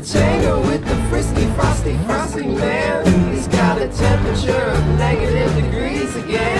the tango with the frisky, frosty, frosty man. He's got a temperature of negative degrees again.